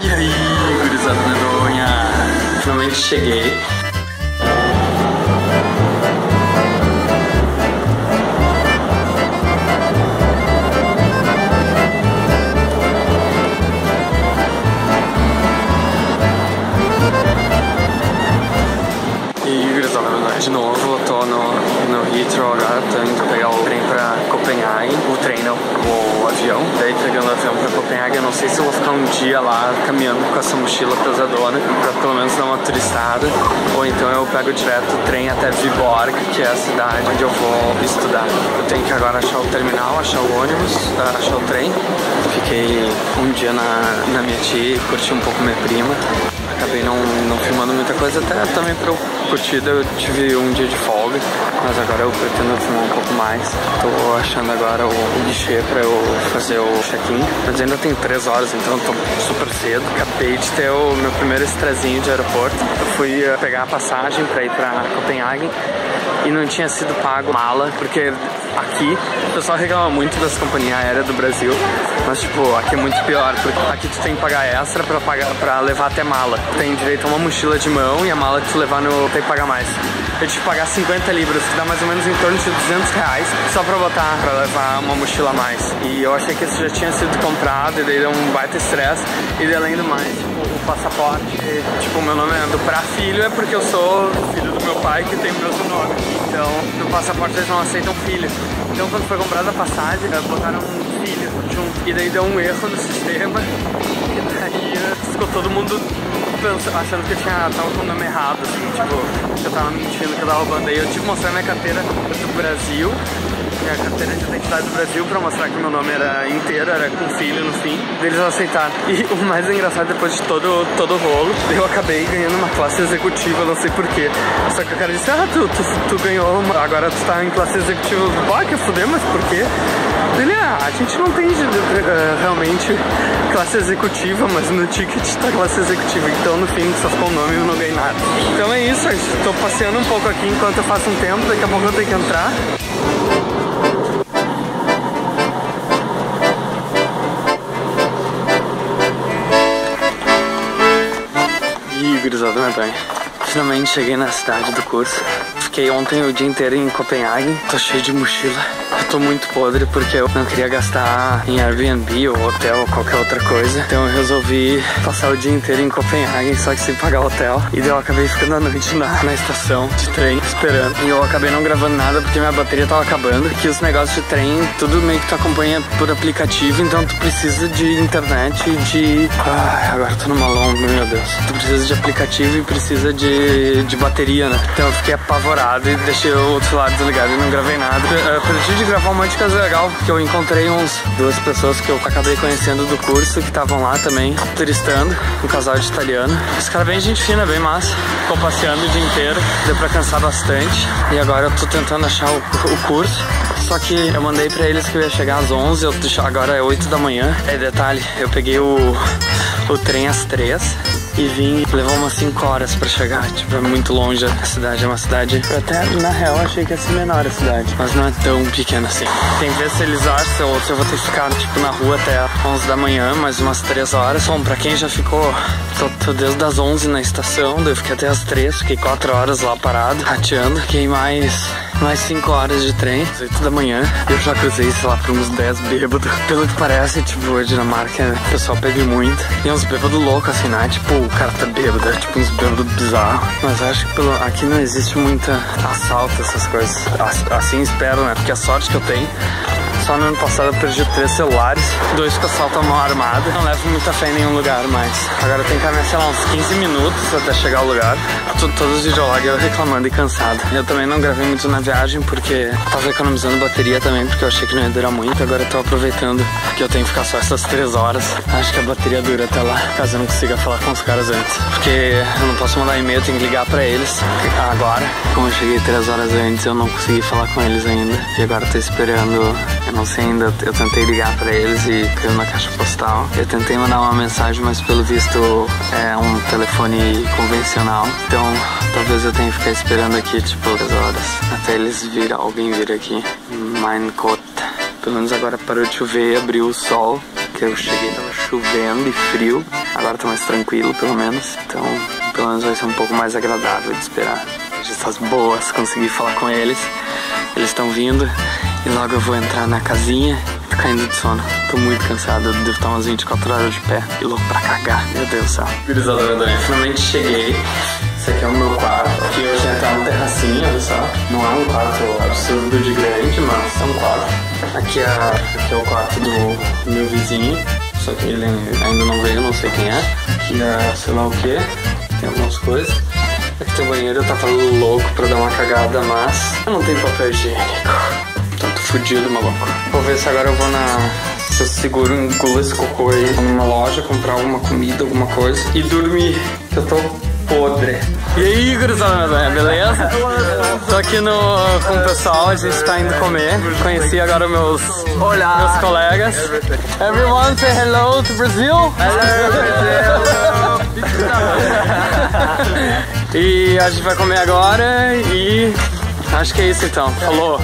E aí, gurizada medonha? Finalmente cheguei. Um dia lá caminhando com essa mochila pesadona, pra pelo menos dar uma turistada. Ou então eu pego direto o trem até Viborg, que é a cidade onde eu vou estudar. Eu tenho que agora achar o terminal, achar o ônibus, achar o trem. Fiquei um dia na, na minha tia curti um pouco minha prima. Acabei não, não filmando muita coisa, até também pra eu curtir, eu tive um dia de folga, mas agora eu pretendo filmar um pouco mais. Tô achando agora o, guichê pra eu fazer o check-in, mas ainda tem três horas, então tô super cedo. Acabei de ter o meu primeiro estrezinho de aeroporto. Eu fui uh, pegar a passagem pra ir pra Copenhague e não tinha sido pago mala, porque aqui o pessoal reclama muito das companhias aéreas do Brasil, mas tipo, aqui é muito pior, porque aqui tu tem que pagar extra pra, pagar, pra levar até mala. Tem direito a uma mochila de mão e a mala que tu levar no tem que pagar mais. Eu tive que pagar 50 libras, que dá mais ou menos em torno de 200 reais, só pra botar, pra levar uma mochila a mais. E eu achei que isso já tinha sido comprado, e daí deu um baita estresse, e daí, além do mais, tipo, o passaporte, tipo, meu nome é do pra filho, é porque eu sou filho do meu pai, que tem o mesmo nome. Então, no passaporte eles não aceitam filho. Então, quando foi comprada a passagem, botaram um filho junto, e daí deu um erro no sistema, e daí ficou todo mundo achando que eu tinha, tava com o nome errado, assim, tipo, eu tava mentindo, que eu tava roubando. Aí eu tive que mostrar minha carteira do Brasil, minha carteira de identidade do Brasil, pra mostrar que meu nome era inteiro, era com filho no fim, eles aceitaram. E o mais engraçado, depois de todo, todo o rolo, eu acabei ganhando uma classe executiva, não sei porquê. Só que o cara disse, ah, tu, tu, tu ganhou, uma, agora tu tá em classe executiva. Pô, que fuder, mas por quê? Ele, ah, a gente não tem uh, realmente classe executiva, mas no ticket tá classe executiva. Então no fim só ficou o nome e eu não ganhei nada. Então é isso, estou passeando um pouco aqui enquanto eu faço um tempo, daqui a pouco eu tenho que entrar. Gurizada, meu bem. Finalmente cheguei na cidade do curso. Fiquei ontem o dia inteiro em Copenhague. Tô cheio de mochila. Tô muito podre porque eu não queria gastar em Airbnb ou hotel ou qualquer outra coisa. Então eu resolvi passar o dia inteiro em Copenhague, só que sem pagar hotel. E daí eu acabei ficando a noite na, na estação de trem, esperando. E eu acabei não gravando nada porque minha bateria tava acabando. Que os negócios de trem, tudo meio que tu acompanha por aplicativo, então tu precisa de internet e de. Ai, agora tô numa longa, meu Deus. Tu precisa de aplicativo e precisa de, de bateria, né? Então eu fiquei apavorado e deixei o outro lado desligado e não gravei nada. Eu perdi de gravar um monte de coisa legal, porque eu encontrei uns duas pessoas que eu acabei conhecendo do curso que estavam lá também, turistando, um casal de italiano. Os caras bem gente fina, bem massa. Ficou passeando o dia inteiro, deu pra cansar bastante. E agora eu tô tentando achar o, o curso. Só que eu mandei pra eles que eu ia chegar às 11, eu, agora é 8 da manhã. É detalhe, eu peguei o, o trem às 3 e vim, levou umas 5 horas pra chegar, tipo, é muito longe a cidade, é uma cidade, eu até na real achei que ia ser menor a cidade, mas não é tão pequena assim. Tem vezes se eles acham, ou se eu vou ter que ficar, tipo, na rua até 11 da manhã, mais umas 3 horas. Bom, pra quem já ficou, tô, tô desde as 11 na estação, daí eu fiquei até as 3, fiquei 4 horas lá parado, rateando, fiquei mais mais 5 horas de trem, às 8 da manhã. Eu já cruzei, sei lá, por uns 10 bêbados. Pelo que parece, tipo, a Dinamarca, o pessoal bebe muito. E uns bêbados loucos, assim, né? Tipo, o cara tá bêbado, é tipo uns bêbados bizarros. Mas acho que pelo, aqui não existe muita assalto, essas coisas. Assim espero, né? Porque a sorte que eu tenho só no ano passado eu perdi três celulares, dois com assalto à mão armada. Não levo muita fé em nenhum lugar mais. Agora tenho que caminhar, sei lá, uns 15 minutos até chegar ao lugar. Todos os videologs eu reclamando e cansado. Eu também não gravei muito na viagem porque tava economizando bateria também, porque eu achei que não ia durar muito. Agora eu tô aproveitando que eu tenho que ficar só essas três horas. Acho que a bateria dura até lá, caso eu não consiga falar com os caras antes. Porque eu não posso mandar e-mail, tenho que ligar pra eles. Agora, como eu cheguei três horas antes, eu não consegui falar com eles ainda. E agora tô esperando eu não sei ainda, eu tentei ligar pra eles e caiu na caixa postal. Eu tentei mandar uma mensagem, mas pelo visto é um telefone convencional. Então talvez eu tenha que ficar esperando aqui tipo 10 horas até eles vir, alguém vir aqui. Minecot. Pelo menos agora parou de chover, abriu o sol. Que eu cheguei, tava chovendo e frio. Agora tá mais tranquilo, pelo menos. Então, pelo menos vai ser um pouco mais agradável de esperar. Gestas boas, consegui falar com eles. Eles estão vindo e logo eu vou entrar na casinha. Tô caindo de sono. Tô muito cansado, eu devo estar umas 24 horas de pé. E louco pra cagar, meu Deus do céu. Finalmente cheguei. Esse aqui é o meu quarto. Aqui hoje tem até um terracinho, olha só. Não é um quarto absurdo de grande, Aqui é, aqui é o quarto do meu vizinho. Só que ele ainda não veio, não sei quem é. Aqui é sei lá o que. Tem algumas coisas. Aqui tem o banheiro, eu tava louco pra dar uma cagada, mas eu não tenho papel higiênico. Tanto fudido, maluco. Vou ver se agora eu vou na. Se eu seguro, engulo esse cocô aí numa loja, comprar alguma comida, alguma coisa e dormir. Eu tô podre. E aí, gurizada, beleza? Tô aqui no, com o pessoal, a gente tá indo comer. Conheci agora meus, Olá. meus colegas. Everyone say hello to Brazil. Hello, Brazil. e a gente vai comer agora e acho que é isso então. Falou.